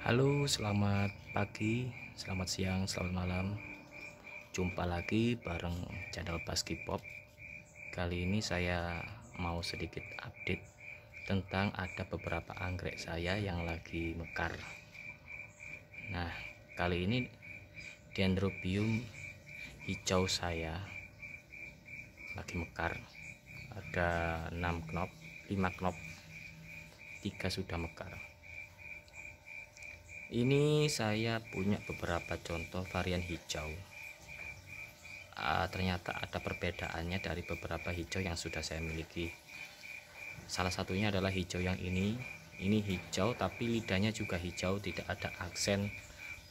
Halo, selamat pagi, selamat siang, selamat malam. Jumpa lagi bareng channel Baski Pop. Kali ini saya mau sedikit update tentang ada beberapa anggrek saya yang lagi mekar. Nah, kali ini Dendrobium hijau saya lagi mekar. Ada 6 knop, 5 knop, 3 sudah mekar ini saya punya beberapa contoh varian hijau. Uh, ternyata ada perbedaannya dari beberapa hijau yang sudah saya miliki. Salah satunya adalah hijau yang ini. Ini hijau tapi lidahnya juga hijau tidak ada aksen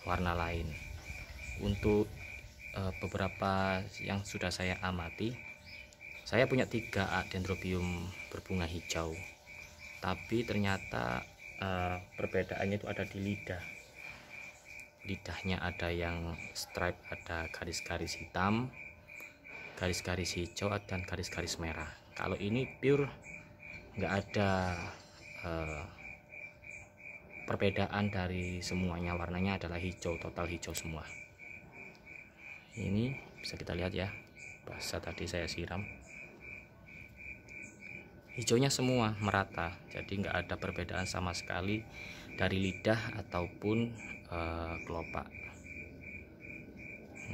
warna lain. Untuk uh, beberapa yang sudah saya amati saya punya tiga dendrobium berbunga hijau. Tapi ternyata uh, perbedaannya itu ada di lidah lidahnya ada yang stripe ada garis-garis hitam garis-garis hijau dan garis-garis merah. Kalau ini pure nggak ada uh, perbedaan dari semuanya. Warnanya adalah hijau total hijau semua. Ini bisa kita lihat ya basah tadi saya siram hijaunya semua merata jadi nggak ada perbedaan sama sekali dari lidah ataupun uh, kelopak.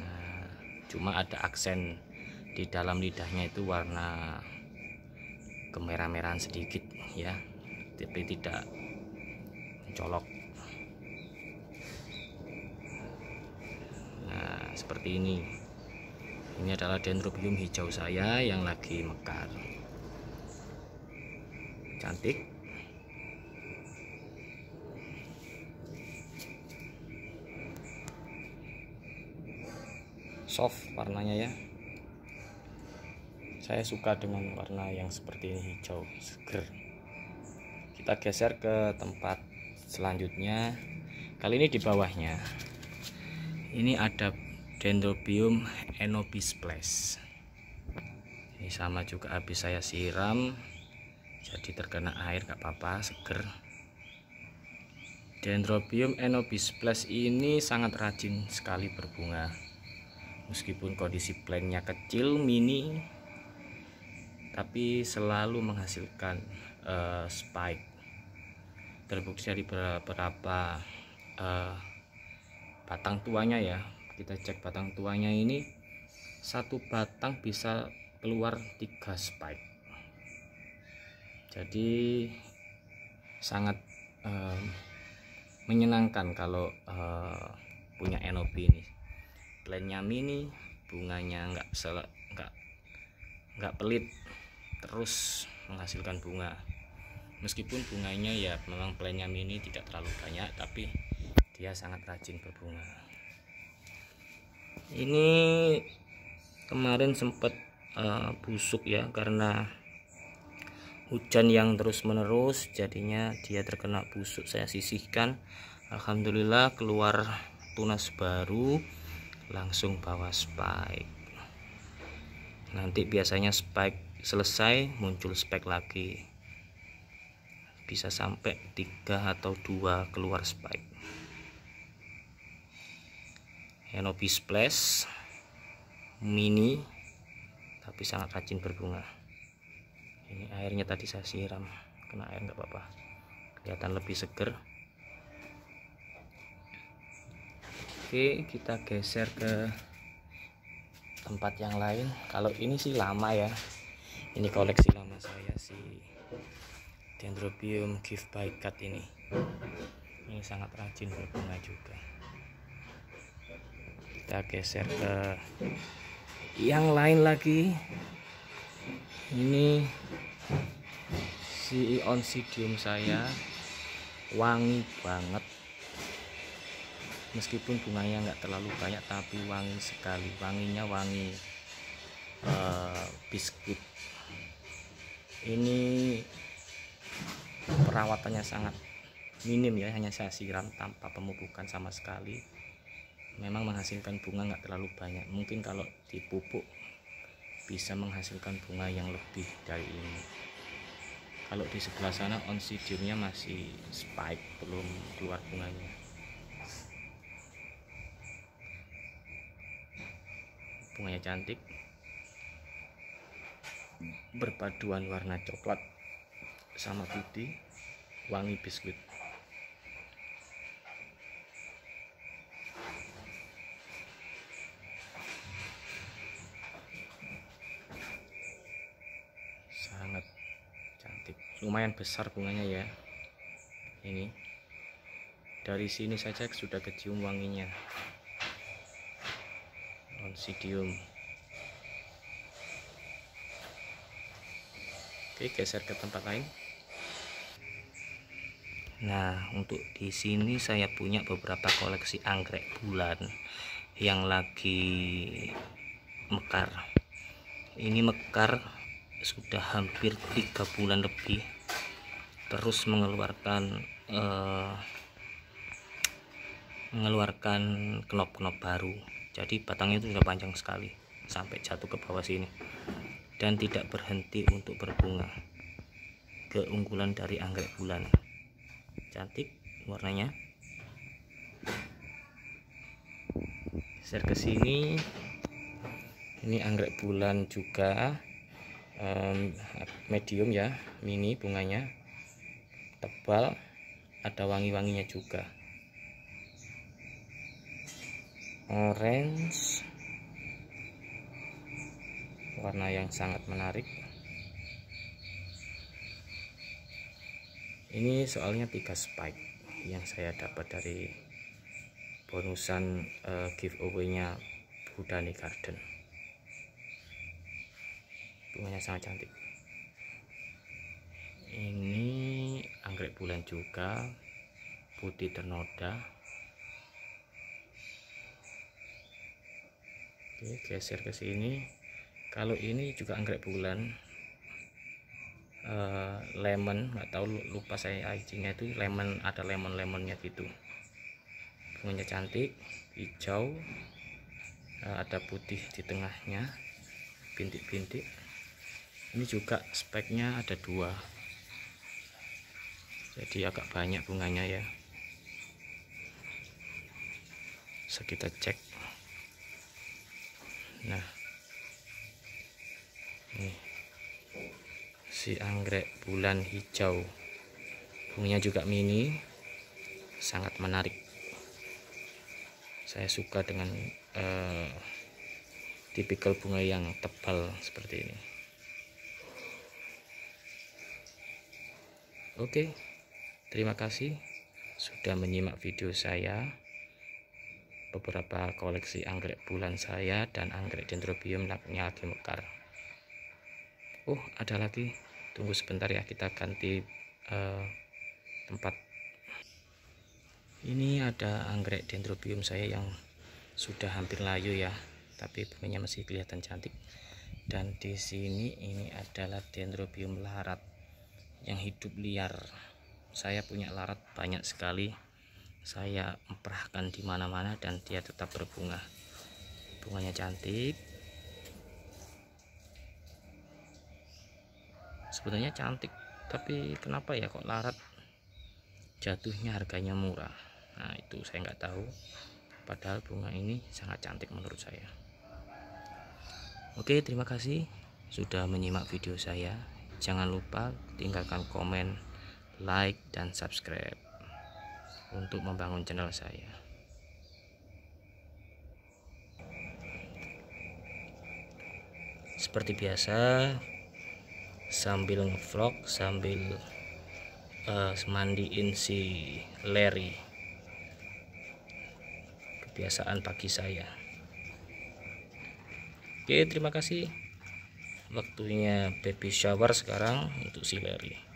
Nah cuma ada aksen di dalam lidahnya itu warna kemerah-merahan sedikit ya. Tapi tidak mencolok. Nah seperti ini. Ini adalah dendrobium hijau saya yang lagi mekar cantik. Soft warnanya ya. Saya suka dengan warna yang seperti ini hijau seger. Kita geser ke tempat selanjutnya. Kali ini di bawahnya. Ini ada dendrobium enopis plus ini sama juga habis saya siram jadi terkena air gak apa-apa seger. Dendrobium enobis plus ini sangat rajin sekali berbunga. Meskipun kondisi plantnya kecil mini tapi selalu menghasilkan uh, spike. Terbukti dari beberapa uh, batang tuanya ya. Kita cek batang tuanya ini satu batang bisa keluar tiga spike jadi sangat uh, menyenangkan kalau uh, punya NOB ini. Plannya mini bunganya nggak nggak nggak pelit terus menghasilkan bunga. Meskipun bunganya ya memang plannya mini tidak terlalu banyak tapi dia sangat rajin berbunga. Ini kemarin sempat uh, busuk ya karena hujan yang terus menerus jadinya dia terkena busuk saya sisihkan. Alhamdulillah keluar tunas baru langsung bawa spike. Nanti biasanya spike selesai muncul spike lagi. Bisa sampai tiga atau dua keluar spike. Enopis Plus mini tapi sangat rajin berbunga ini airnya tadi saya siram. Kena air nggak apa-apa. Kelihatan lebih seger. Oke kita geser ke tempat yang lain. Kalau ini sih lama ya. Ini koleksi lama saya si Dendrobium gift by cut ini. Ini sangat rajin berbunga juga. Kita geser ke yang lain lagi ini si onsidium saya wangi banget. Meskipun bunganya nggak terlalu banyak tapi wangi sekali. Wanginya wangi uh, biskuit. Ini perawatannya sangat minim ya hanya saya siram tanpa pemupukan sama sekali. Memang menghasilkan bunga nggak terlalu banyak. Mungkin kalau dipupuk bisa menghasilkan bunga yang lebih dari ini. Kalau di sebelah sana oncidiumnya masih spike belum keluar bunganya. Bunganya cantik. Berpaduan warna coklat sama putih wangi biskuit. Lumayan besar bunganya ya. Ini. Dari sini saja sudah kecium wanginya. Oncidium Oke, geser ke tempat lain. Nah, untuk di sini saya punya beberapa koleksi anggrek bulan yang lagi mekar. Ini mekar sudah hampir tiga bulan lebih, terus mengeluarkan eh, mengeluarkan knop-knop baru. Jadi batangnya itu sudah panjang sekali sampai jatuh ke bawah sini. Dan tidak berhenti untuk berbunga. Keunggulan dari anggrek bulan. Cantik warnanya. Share ke sini. Ini anggrek bulan juga um, medium ya mini bunganya tebal ada wangi-wanginya juga. Orange warna yang sangat menarik. Ini soalnya tiga spike yang saya dapat dari bonusan uh, giveaway-nya Budani Garden. Bunganya sangat cantik ini anggrek bulan juga putih ternoda. Oke geser ke sini. Kalau ini juga anggrek bulan. Uh, lemon nggak tahu lupa saya IG-nya itu lemon ada lemon lemonnya gitu. Bunganya cantik hijau uh, ada putih di tengahnya bintik-bintik. Ini juga speknya ada dua jadi agak banyak bunganya ya. So kita cek. Nah nih si anggrek bulan hijau. Bunganya juga mini sangat menarik. Saya suka dengan uh, tipikal bunga yang tebal seperti ini. Oke terima kasih sudah menyimak video saya. Beberapa koleksi anggrek bulan saya dan anggrek dendrobium lagi mekar. Oh ada lagi. Tunggu sebentar ya kita ganti uh, tempat. Ini ada anggrek dendrobium saya yang sudah hampir layu ya tapi bunganya masih kelihatan cantik. Dan di sini ini adalah dendrobium larat yang hidup liar saya punya larat banyak sekali. Saya memperahkan di mana-mana dan dia tetap berbunga. Bunganya cantik. Sebenarnya cantik tapi kenapa ya kok larat jatuhnya harganya murah? Nah itu saya nggak tahu. Padahal bunga ini sangat cantik menurut saya. Oke terima kasih sudah menyimak video saya. Jangan lupa tinggalkan komen like dan subscribe untuk membangun channel saya. Seperti biasa sambil ngevlog sambil uh, mandiin si Larry. Kebiasaan pagi saya. Oke terima kasih. Waktunya baby shower sekarang untuk si Larry